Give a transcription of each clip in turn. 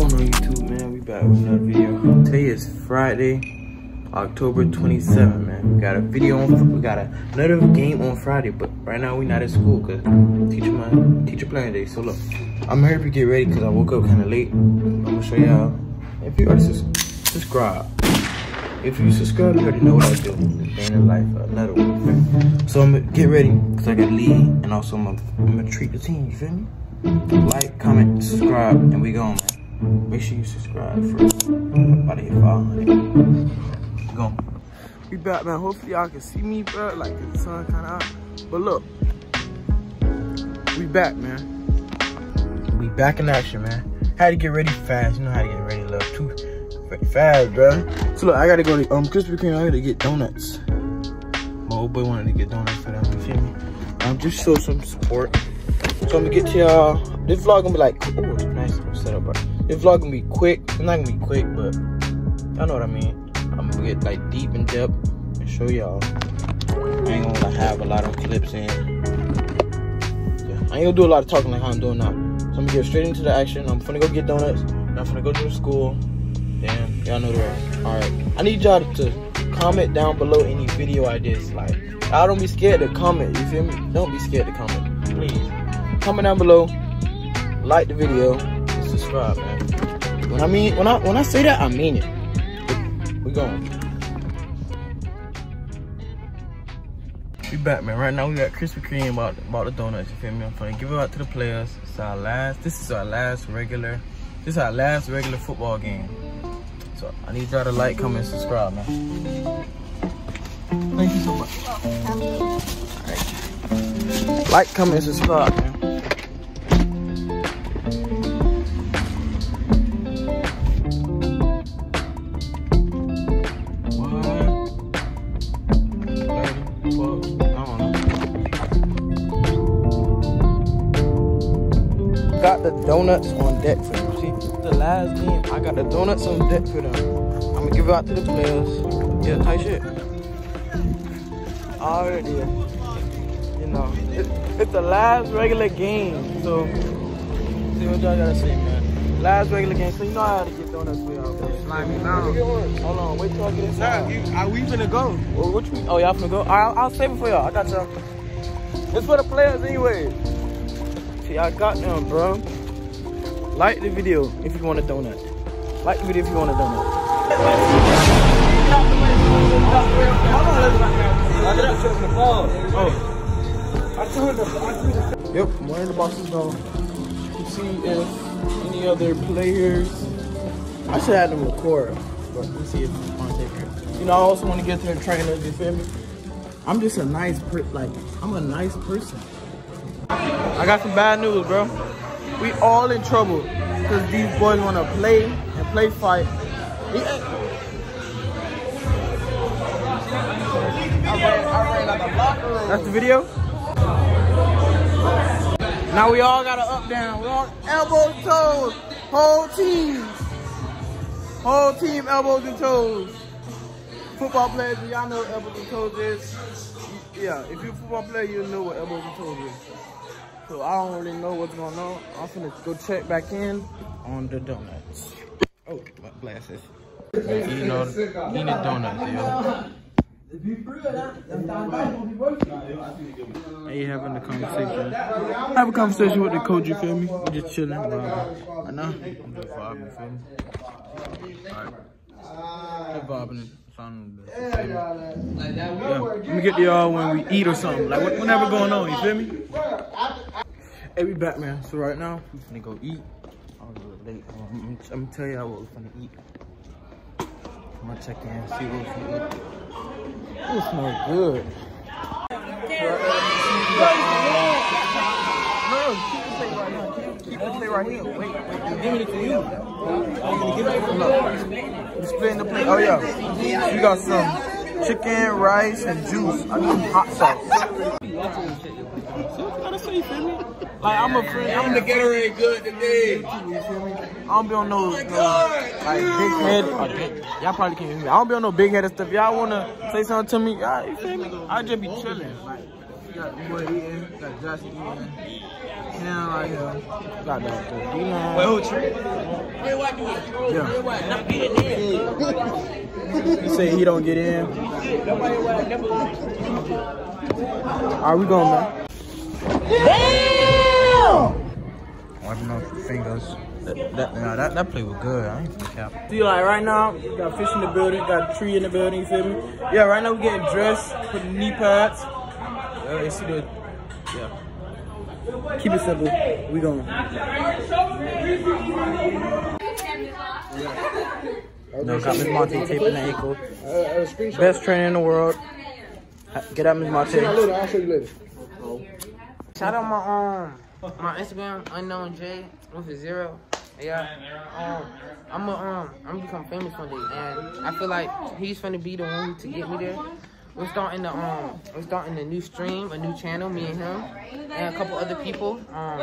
going on YouTube, man? We back with another video. Today is Friday, October 27th, man. We got a video on, we got another game on Friday, but right now we not at school because teacher my teacher planning day. So look, I'm here to get ready because I woke up kind of late. I'm gonna show y'all. If you already subscribe, if you subscribe, you already know what I do. Day in life, another one. So I'm gonna get ready because I got lead, and also I'm gonna, I'm gonna treat the team. You feel me? Like, comment, subscribe, and we going, man. Make sure you subscribe first. About hit 500. We. We back, man. Hopefully y'all can see me, bro. Like the sun kind of out. But look, we back, man. We back in action, man. Had to get ready fast. You know how to get ready, love. Too fast, bro. So look, I gotta go to um Krispy Kreme. I gotta get donuts. My old boy wanted to get donuts for them. You feel me? Um, just show some support. So I'm gonna get to y'all. This vlog gonna be like, oh, it's nice setup, bro. This vlog gonna be quick. It's not gonna be quick, but y'all know what I mean. I'm gonna get like deep in depth and show y'all. I ain't gonna have a lot of clips in. Yeah, I ain't gonna do a lot of talking like how I'm doing now. So I'm gonna get straight into the action. I'm gonna go get donuts. I'm gonna go to school. Damn, y'all know the rest. All right, I need y'all to comment down below any video ideas. Like, I don't be scared to comment. You feel me? Don't be scared to comment, please comment down below, like the video, and subscribe, man. When I mean when I when I say that, I mean it. We going. We back, man. Right now we got Krispy Kreme about about the donuts. You feel me? I'm gonna give it out to the players. It's our last. This is our last regular. This is our last regular football game. So I need y'all to like, comment, subscribe, man. Thank you so much. Like, comment, subscribe, donuts on deck for them. See, the last game, I got the donuts on deck for them. I'm gonna give it out to the players. Yeah, tight shit. Already, you know, it, it's the last regular game. So, see what y'all gotta say, man. Last regular game, so you know how to get donuts for y'all. Slime me down. Hold on, wait till I get inside. Nah, you, are we finna go? Well, which we, oh, y'all finna go? I'll, I'll save it for y'all. I got y'all. It's for the players anyway. See, I got them, bro. Like the video if you want a donut. Like the video if you want a donut. Oh. Yep, I'm wearing the boxes though. To see if any other players. I should have them record, but let's see if I want to take it. You know, I also want to get to the trainers. You feel me? I'm just a nice per like I'm a nice person. I got some bad news, bro. We all in trouble because these boys want to play and play fight. That's the video. Now we all got to up down. We all elbows toes. Whole team. Whole team elbows and toes. Football players, y'all know what elbows and toes is. Yeah, if you're a football player, you know what elbows and toes is. So I don't really know what's going on. I'm gonna go check back in on the donuts. Oh, my glasses. Man, eating, all, eating the donuts, yo. Hey, having a conversation. Have a conversation with the coach, you feel me? We're just chilling, vibing. I know. I'm just vibing, you feel me? Alright. Just vibing good. Yeah. Let me get y'all when we eat or something. Like, whatever going on, you feel me? Hey, we back, man. So right now, we finna go eat. I was a little late. I'm, gonna tell y'all what we're finna eat. I'm gonna check in, see what we're finna eat. It smells good. No, the plate right here. Wait, I'm giving it to you. I'm gonna give it to you. You. Oh yeah. we got some chicken, rice, and juice. I need hot sauce. Like I'm a friend. I'm the Gatorade good today. You feel me? I don't be on no, oh no like big head. Y'all probably can't hear me. I don't be on no big headed stuff. Y'all wanna say something to me? Y'all, you feel me? I just be chilling. Like, you got boy eating, got Josh eating. Cam right here. Got Dr. D-Line. Wait, who tree? Yeah. He say he don't get in. Alright, we going, man. Wiping off your fingers. That, that, nah, that, that play was good. I ain't gonna cap. See, like right now, we got fish in the building, got a tree in the building, you feel me? Yeah, right now we getting dressed, putting knee pads. Yeah, you see the, yeah. Keep it simple. We going. No, got Miss Monte taping the ankle. Uh, uh, Best trainer in the world. Get out, Miss Monte. I'll show you later. Shout out my um my Instagram unknown J with a zero. Yeah, um, I'm a, um I'm gonna become famous one day, and I feel like he's gonna be the one to get me there. We're starting the um we're starting a new stream, a new channel, me and him, and a couple other people. Um,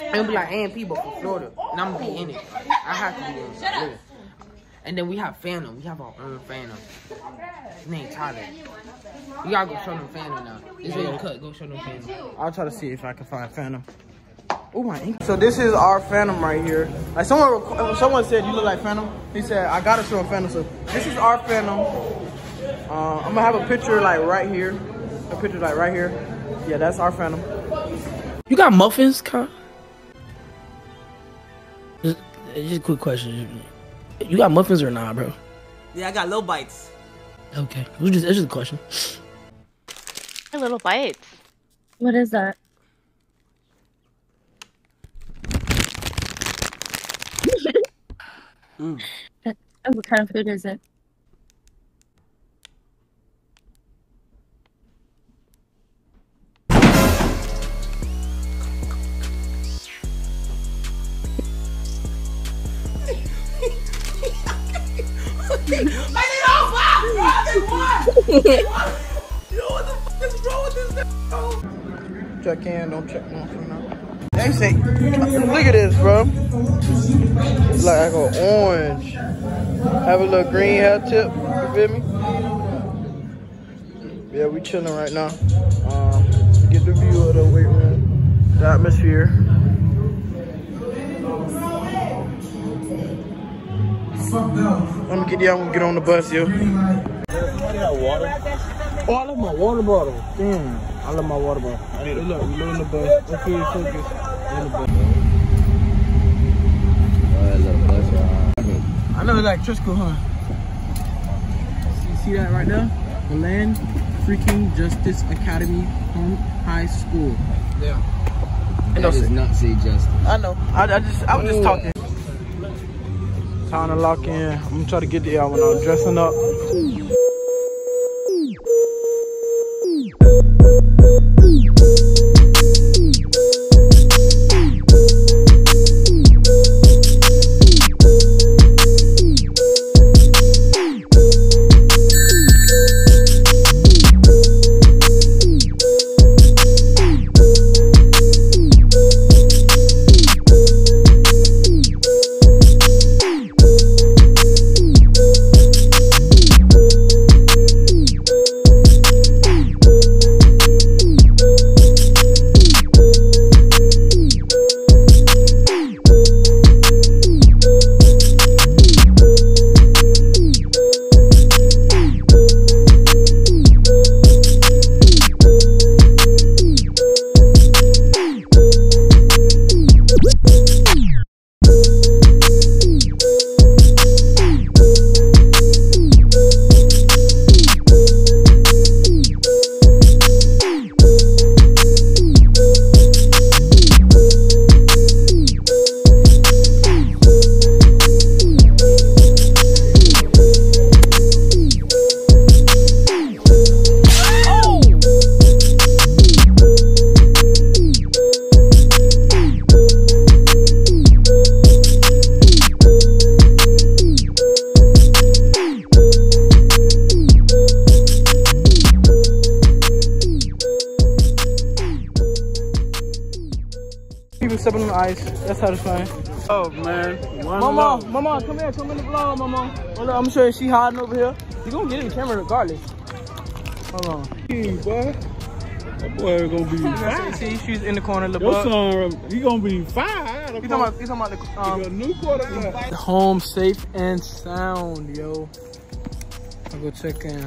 it'll be like A and P, but from Florida, and I'm gonna be in it. I have to be in it. Yeah. And then we have Phantom. We have our own Phantom. His name Tyler. We gotta go show them Phantom now. This way you cut. Go show them Phantom. I'll try to see if I can find Phantom. Oh my ankle. So this is our Phantom right here. Like someone, someone said you look like Phantom. He said I gotta show him Phantom. So this is our Phantom. Uh, I'm gonna have a picture like right here. A picture like right here. Yeah, that's our Phantom. You got muffins, Con? Just, just a quick question. You got muffins or not, bro? Yeah, I got little bites. Okay, it was just, it's just a question. Little bites. What is that? Mm. What kind of food is it? Check in, don't check no for now. They say, look at this, bro. It's like an orange. Have a little green hair tip. You feel me? Yeah, we chilling right now. Um, get the view of the weight room, the atmosphere. Let me get y'all get on the bus, yo. Oh, I love my water bottle. Damn, I love my water bottle. Hey, look, we in the bus. Okay, focus. In the bus. I know it's like Trisco, huh? See, see that right there? The Land Freaking Justice Academy Home High School. Yeah. I know. That does not say justice. I know. I, I just I was just talking. Time to lock in. I'm gonna try to get the album when I'm dressing up. On ice. That's satisfying. Oh man. Mama, mama, come here, come in the vlog, mama. Hold on, I'm gonna she hiding over here. You gonna get in the camera regardless. Hold on. Hey, boy. That boy gonna be fine. See, she's in the corner. Your LeBron. son, he gonna be fine. You talking about? You talking about the um, new quarterback. Home safe and sound, yo. I'll go check in.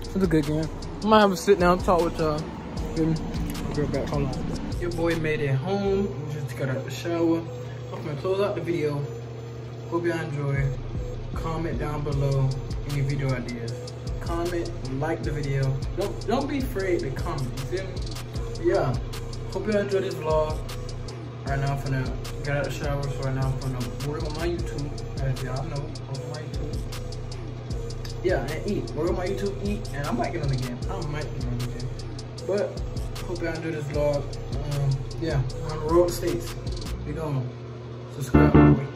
It's a good game. I might have a sit down talk with y'all. Hold on. Your boy made it home. Just got out the shower. I'm gonna close out the video. Hope y'all enjoy. Comment down below any video ideas. Comment, like the video. Don't don't be afraid to comment. You feel me? Yeah. Hope y'all enjoy this vlog. Right now I'm finna get out the shower, so right now I'm finna work on my YouTube. As y'all know, on my YouTube. Yeah, and eat. Work on my YouTube, eat, and I might get on the game. I might get on the game. But hope y'all enjoy this vlog. Um, yeah, on road states. We going. Subscribe.